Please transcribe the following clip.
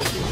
you